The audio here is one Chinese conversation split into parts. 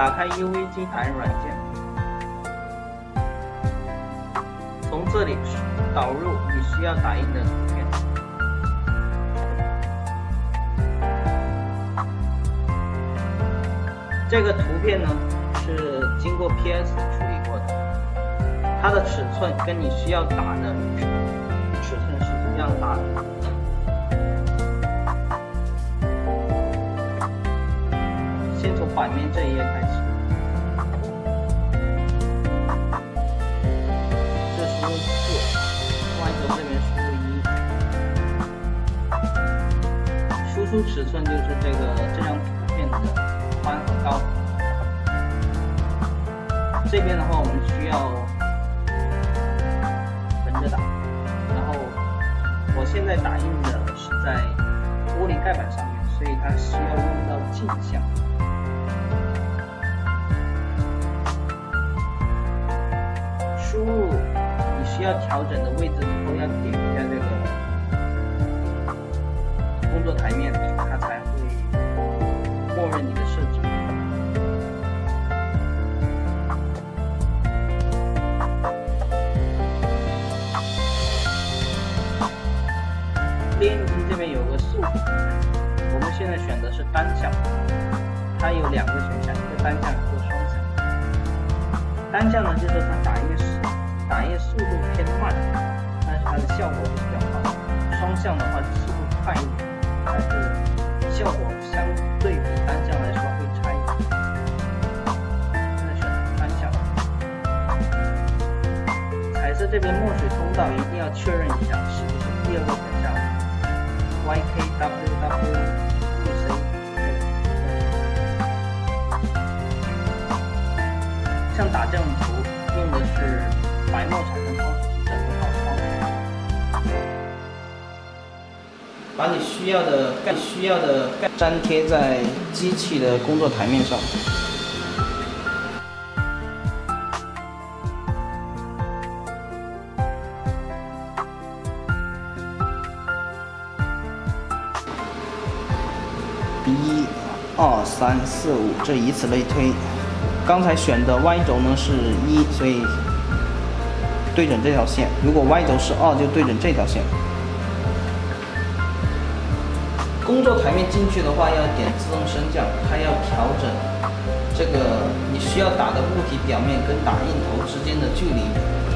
打开 UV 机打印软件，从这里导入你需要打印的图片。这个图片呢是经过 PS 处理过的，它的尺寸跟你需要打的尺寸是一样大的。先从版面这一页开始，这输入四，Y 轴这边输入一，输出尺寸就是这个这张图片的宽和高。这边的话，我们需要横着打，然后我现在打印的是在玻璃盖板上面，所以它需要用到镜像。要调整的位置之后，要点一下这个工作台面，它才会默认你的设置。猎鹰机这边有个速度，我们现在选的是单向，它有两个选项，一个单向，一个双向。单向呢，就是向的话速度快一点，但是效果相对比单向来说会差一点。现在选单向。彩色这边墨水通道一定要确认一下是不是第二个选项。YKWWC，像打这种图用的是白墨产生方把你需要的盖需要的粘贴在机器的工作台面上。一、二、三、四、五，这以此类推。刚才选的 Y 轴呢是一，所以对准这条线。如果 Y 轴是二，就对准这条线。工作台面进去的话，要点自动升降，它要调整这个你需要打的物体表面跟打印头之间的距离，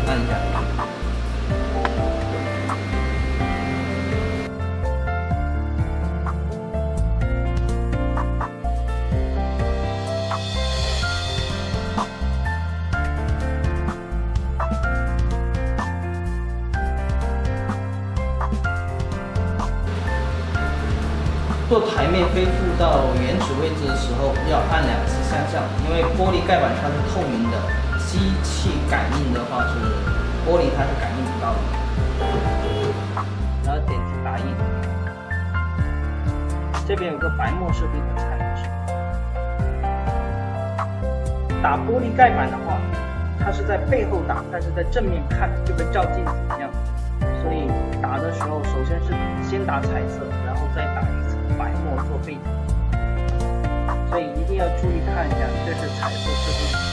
按一下。做台面恢复到原始位置的时候，要按两次向上，因为玻璃盖板它是透明的，机器感应的话是玻璃它是感应不到的。然后点击打印，这边有个白墨设定的材质。打玻璃盖板的话，它是在背后打，但是在正面看就跟照镜子一样，所以打的时候首先是先打彩色，然后再打一。白墨做背景，所以一定要注意看一下，这是彩色设定。